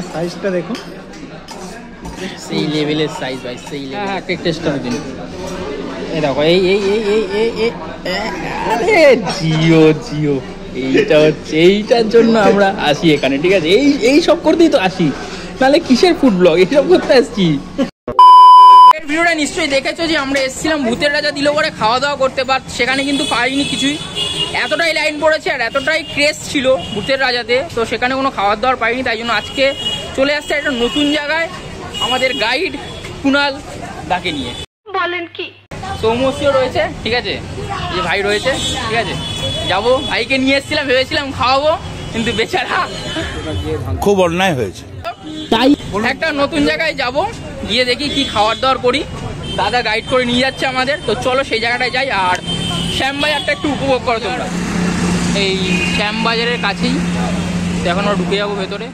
চিকেনের সাইজটা দেখুন। সেই লেভেলের সাইজ ভাই সেই লেভেল হ্যাঁ কেক টেস্ট এই দেখো এই এই এই এই এই এই আরে জিও জিও। এইটা হচ্ছে এইটার জন্য আমরা আসি এখানে ঠিক আছে? এই এই সব করতেই তো আসি। নাহলে কিসের ফুড ব্লগ এইসব করতে আসছি। ভিডিওটা নিশ্চয়ই দেখেছ যে আমরা এসেছিলাম ভূতের রাজা দিল করে খাওয়া দাওয়া করতে পার সেখানে কিন্তু পাইনি কিছুই। এতটাই লাইন পড়েছে আর এতটাই ক্রেজ ছিল ভূতের রাজাতে তো সেখানে কোনো খাবার দাওয়ার পাইনি তাই জন্য আজকে চলে আসছে একটা নতুন জায়গায় আমাদের গাইড কুনাল দাকে নিয়ে। বলেন কি? সৌমস্যও রয়েছে ঠিক আছে? যে ভাই রয়েছে ঠিক আছে? যাব ভাইকে নিয়ে এসেছিলাম ভেবেছিলাম খাওয়াবো কিন্তু বেচারা খুব অন্যায় হয়েছে। তাই একটা নতুন জায়গায় যাব। গিয়ে দেখি কি খাওয়ার দাওয়ার করি। দাদা গাইড করে নিয়ে যাচ্ছে আমাদের। তো চলো সেই জায়গাটায় যাই আর শ্যামবাজারটা একটু উপভোগ করো তোমরা। এই শ্যামবাজারের কাছেই। এখন ঢুকে যাব ভেতরে।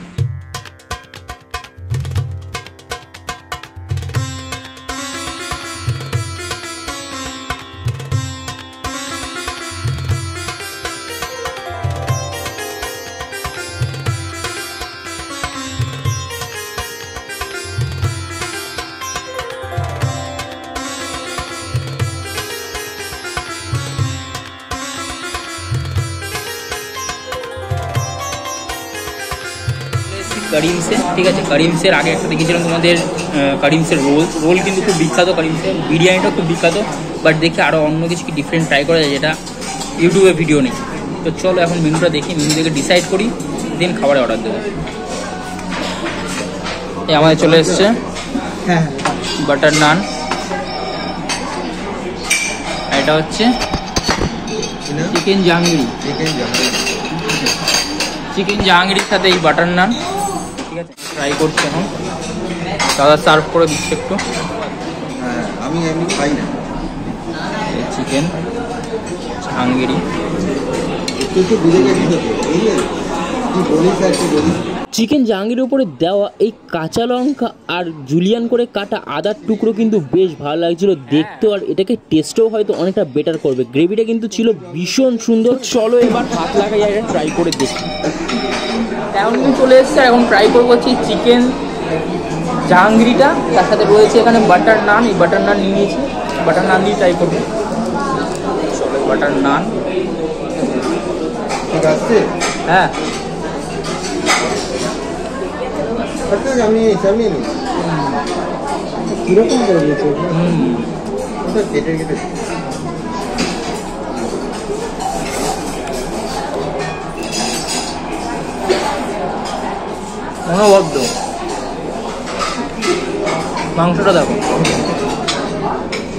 করিমসে ঠিক আছে? করিমসের আগে একটা দেখেছিলাম তোমাদের আহ, করিমসের রোল রোল কিন্তু খুব বিখ্যাত করিমসের বিরিয়ানিটাও খুব বিখ্যাত বাট দেখে আরও অন্য কিছু কি ডিফারেন্ট ট্রাই করা যায় যেটা ইউটিউবে ভিডিও নেই। তো চলো এখন মেনুটা দেখি মেনু দেখে ডিসাইড করি দেন খাবারের অর্ডার দেবো। এই আমাদের চলে এসছে হ্যাঁ বাটার নান আর এটা হচ্ছে চিকেন জাহাঙ্গীরি চিকেন জাহাঙ্গীরির সাথে এই বাটার নান ট্রাই করছি এখন। দাদা সার্ভ করে দিচ্ছে একটু। হ্যাঁ আমি এমনি খাই না। চিকেন জাহাঙ্গীরি বলিস চিকেন জাহাঙ্গীরের উপরে দেওয়া এই কাঁচা লঙ্কা আর জুলিয়ান করে কাটা আদার টুকরো কিন্তু বেশ ভালো লাগছিল দেখতেও আর এটাকে টেস্টও হয়তো অনেকটা বেটার করবে। গ্রেভিটা কিন্তু ছিল ভীষণ সুন্দর। চলো এবার হাত লাগাই এটা ট্রাই করে দেখি। কিন্তু চলে এসছে এখন ট্রাই করব হচ্ছে চিকেন জাহাঙ্গীরিটা। তার সাথে রয়েছে এখানে বাটার নান এই বাটার নান নিয়ে নিয়েছি। বাটার নান দিয়ে ট্রাই করব। চলো বাটার নান হ্যাঁ। আচ্ছা আমি আমি নি কীরকম করে দিয়েছে? হুম। কেটে কেটে। অনবদ্য মাংসটা দেখো।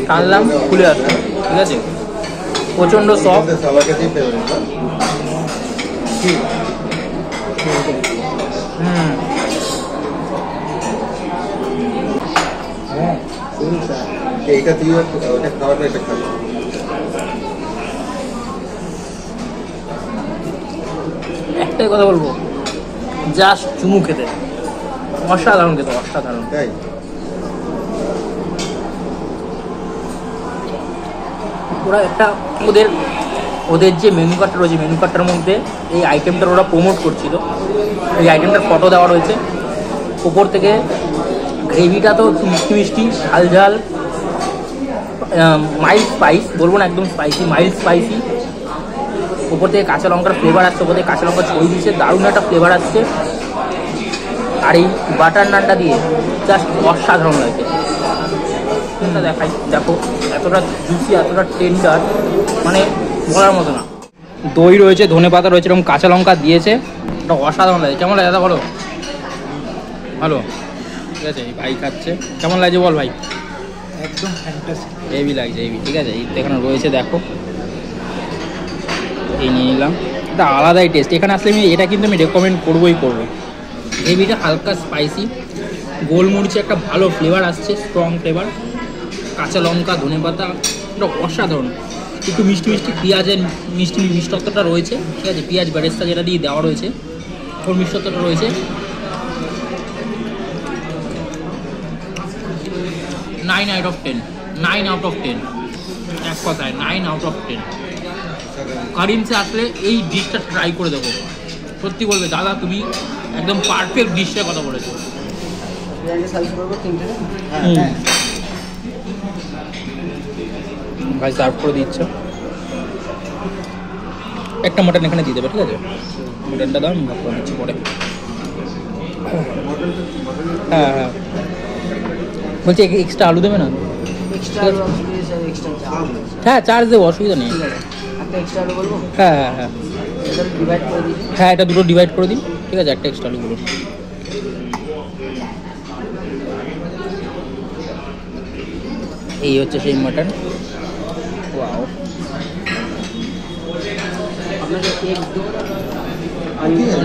টানলাম খুলে আসলো ঠিক আছে? প্রচণ্ড সফট হুম। এইটা তুই ওটা খাওয়ার পর এটা খাবি একটাই কথা বলব জাস্ট চুমু খেতে। অসাধারণ খেতে অসাধারণ। তাই? ওরা একটা ওদের ওদের যে মেনু কার্ডটা রয়েছে মেনু কার্ডটার মধ্যে এই আইটেমটার ওরা প্রমোট করছিল। এই আইটেমটার ফটো দেওয়া রয়েছে। ওপর থেকে গ্রেভিটা তো মিষ্টি মিষ্টি ঝাল ঝাল মাইল্ড স্পাইস বলব না একদম স্পাইসি মাইল্ড স্পাইসি ওপর থেকে কাঁচা লঙ্কার ফ্লেভার আসছে ওপর থেকে কাঁচা লঙ্কা ছড়িয়ে দিচ্ছে দারুণ একটা ফ্লেভার আসছে। আর এই বাটার নানটা দিয়ে জাস্ট অসাধারণ লাগছে দেখাই দেখো এতটা জুসি এতটা টেন্ডার মানে বলার মতো না। দই রয়েছে ধনে পাতা রয়েছে এরকম কাঁচা লঙ্কা দিয়েছে। এটা অসাধারণ লাগে। কেমন লাগে দাদা বলো? ভালো? ঠিক আছে এই ভাই খাচ্ছে। কেমন লাগছে বল ভাই? একদম হেভি লাগছে হেভি ঠিক আছে এই এখানে রয়েছে দেখো। এই নিয়ে নিলাম। এটা আলাদাই টেস্ট এখানে আসলে আমি এটা কিন্তু আমি রেকমেন্ড করবোই করব। হেভিটা হালকা স্পাইসি গোলমরিচে একটা ভালো ফ্লেভার আসছে স্ট্রং ফ্লেভার কাঁচা লঙ্কা, ধনে পাতা, এটা অসাধারণ। একটু মিষ্টি মিষ্টি পেঁয়াজের মিষ্টি মিষ্টত্বটা রয়েছে, ঠিক আছে? পেঁয়াজ বেরেস্তা যেটা দিয়ে দেওয়া রয়েছে, ওর মিষ্টত্বটা রয়েছে। Nine out of ten nine out of ten এক কথায় নাইন আউট অফ টেন কারিমসে আসলে এই ডিশটা ট্রাই করে দেবো সত্যি বলবে দাদা তুমি একদম পারফেক্ট ডিশের কথা বলেছ। বিরিয়ানি সার্ভ করব তিনটে হ্যাঁ। ভাই সার্ভ করে দিচ্ছ। একটা মটন এখানে দিয়ে দেবে ঠিক আছে? মটনটা দাম করে নিচ্ছি পরে। হ্যাঁ হ্যাঁ। বলছি এক্সট্রা আলু দেবে না? এক্সট্রা এক্সট্রা চার্জ হ্যাঁ চার্জ দেবো অসুবিধা নেই। এক্সট্রা আলু বলব? হ্যাঁ হ্যাঁ হ্যাঁ। এটা ডিভাইড করে দিই হ্যাঁ এটা দুটো ডিভাইড করে দিন। ঠিক আছে একটা এক্সট্রা আলু বলুন এই হচ্ছে সেই মাটন ওয়াও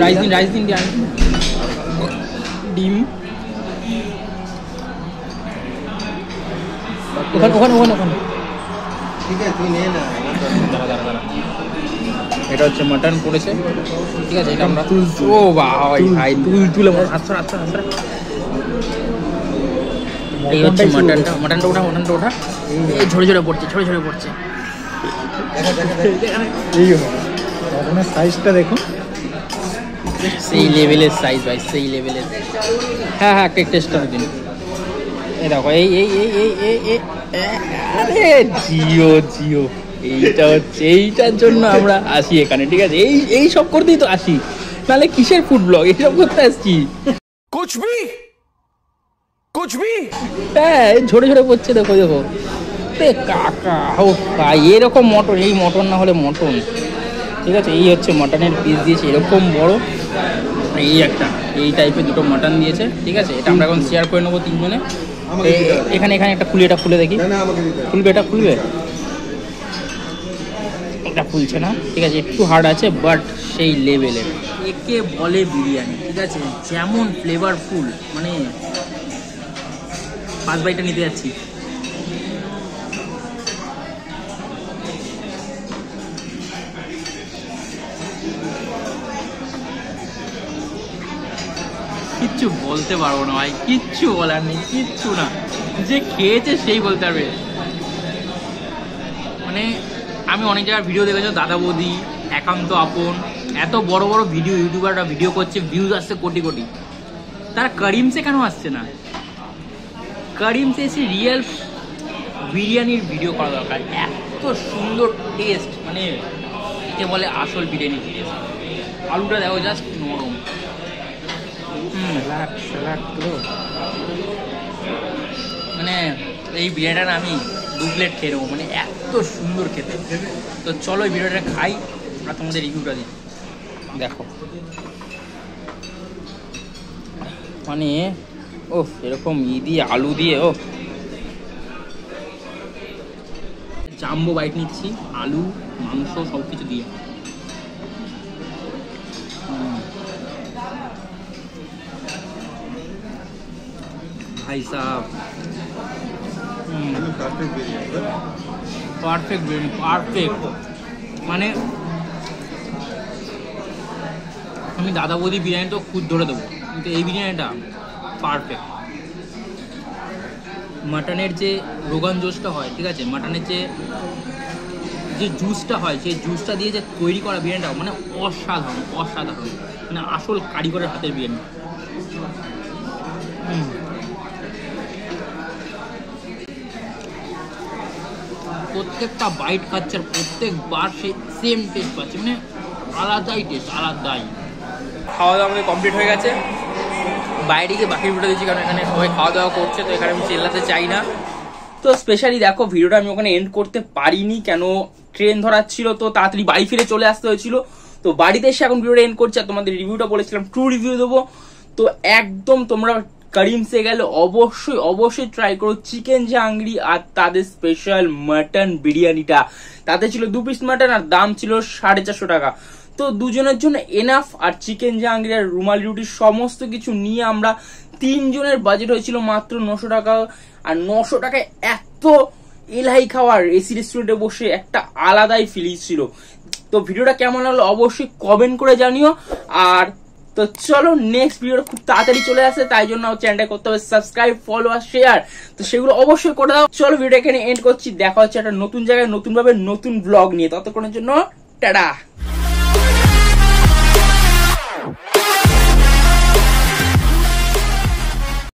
রাইস দিন রাইস দিন ডিম। ওখানে ওখানে ওখানে ওখানে। ঠিক আছে তুই নে না। এটা হচ্ছে মাটন পড়েছে। ঠিক আছে এটা আমরা ও ভাই ভাই তুল তুল আমরা আচ্ছা আচ্ছা আচ্ছা এই হচ্ছে মাটনটা মাটনটা ওঠা মাটনটা ওঠা। এই ঝরে ঝরে পড়ছে ঝরে ঝরে পড়ছে। এই মটনের সাইজটা দেখুন। সেই লেভেলের সাইজ ভাই সেই লেভেলের হ্যাঁ হ্যাঁ কেক টেস্ট করে দিন। এই দেখো এই এই এই এই এই আরে জিও জিও। এইটা হচ্ছে এইটার জন্য আমরা আসি এখানে ঠিক আছে? এই এই সব করতেই তো আসি। নাহলে কিসের ফুড ব্লগ এইসব করতে আসছি। কুচবি? কুচবি? হ্যাঁ ঝরে ঝরে পড়ছে দেখো দেখো। কাকা ও ভাই এরকম মটন এই মটন না হলে মটন। ঠিক আছে এই হচ্ছে মটনের পিস দিয়েছে এরকম বড়। এই একটা এই টাইপের দুটো মটন দিয়েছে ঠিক আছে? এটা আমরা এখন শেয়ার করে নেব তিনজনে। এখানে এখানে একটা খুলে এটা খুলে দেখি খুলবে এটা খুলবে? এটা খুলছে না। ঠিক আছে, একটু হার্ড আছে বাট সেই লেভেলের একে বলে বিরিয়ানি, ঠিক আছে? যেমন ফ্লেভারফুল মানে পাঁচ বাইটা নিতে যাচ্ছি। কিচ্ছু বলতে পারব না ভাই, কিচ্ছু বলার নেই, কিচ্ছু না। যে খেয়েছে সেই বলতে পারবে। মানে আমি অনেক জায়গায় ভিডিও দেখেছি দাদা বৌদি একান্ত আপন এত বড় বড় ভিডিও ইউটিউবাররা ভিডিও করছে ভিউজ আসছে কোটি কোটি। তারা করিমসে কেন আসছে না? করিমসে এসে রিয়েল বিরিয়ানির ভিডিও করা দরকার। এত সুন্দর টেস্ট মানে একে বলে আসল বিরিয়ানি টেস্ট আলুটা দেখো জাস্ট নরম। মানে এই বিরিয়ানিটা আমি দু প্লেট খেয়ে নেব মানে এত সুন্দর খেতে। তো চলো এই বিরিয়ানিটা খাই আর তোমাদের রিভিউটা দিই। দেখো। মানে ও এরকম ই দিয়ে আলু দিয়ে ও জাম্বো বাইট নিচ্ছি আলু মাংস সব কিছু দিয়ে ভাই সাহেব পারফেক্ট বিরিয়ানি পারফেক্ট। মানে আমি দাদা বৌদি বিরিয়ানি তো খুদ ধরে দেবো, কিন্তু এই বিরিয়ানিটা পারফেক্ট। মাটনের যে রোগান জোসটা হয়, ঠিক আছে, মাটনের যে যে জুসটা হয়, সেই জুসটা দিয়ে যে তৈরি করা বিরিয়ানিটা মানে অসাধারণ অসাধারণ। মানে আসল কারিগরের হাতের বিরিয়ানি। হুম। প্রত্যেকটা বাইট খাচ্ছে আর প্রত্যেকবার সে সেম টেস্ট পাচ্ছে মানে আলাদাই টেস্ট আলাদাই। খাওয়া দাওয়া আমাদের কমপ্লিট হয়ে গেছে। বাইরে গিয়ে বাকি ভিডিও দিচ্ছি কারণ এখানে সবাই খাওয়া দাওয়া করছে, তো এখানে আমি চেল্লাতে চাই না। তো স্পেশালি দেখো ভিডিওটা আমি ওখানে এন্ড করতে পারিনি, কেন ট্রেন ধরার ছিল তো তাড়াতাড়ি বাড়ি ফিরে চলে আসতে হয়েছিল। তো বাড়িতে এসে এখন ভিডিওটা এন্ড করছি, আর তোমাদের রিভিউটা বলেছিলাম ট্রু রিভিউ দেবো। তো একদম তোমরা করিমসে গেলে অবশ্যই অবশ্যই ট্রাই করো। চিকেন জাংরি আর তাদের স্পেশাল মাটন বিরিয়ানিটা। তাতে ছিল দু পিস মাটন আর দাম ছিল সাড়ে চারশো টাকা। তো দুজনের জন্য এনাফ আর চিকেন জাহাঙ্গীর আর রুমালি রুটি সমস্ত কিছু নিয়ে আমরা তিনজনের বাজেট হয়েছিল মাত্র নশো টাকা। আর নশো টাকায় এত এলাই খাওয়ার এসি রেস্টুরেন্টে বসে একটা আলাদাই ফিলিংস ছিল। তো ভিডিওটা কেমন লাগল অবশ্যই কমেন্ট করে জানিও। আর তো চলো নেক্সট ভিডিওটা খুব তাড়াতাড়ি চলে আসে, তাই জন্য চ্যানেলটা করতে হবে সাবস্ক্রাইব ফলো আর শেয়ার তো সেগুলো অবশ্যই করে দাও। চলো ভিডিও এখানে এন্ড করছি। দেখা হচ্ছে একটা নতুন জায়গায় নতুন ভাবে নতুন ব্লগ নিয়ে। ততক্ষণের জন্য, টাটা!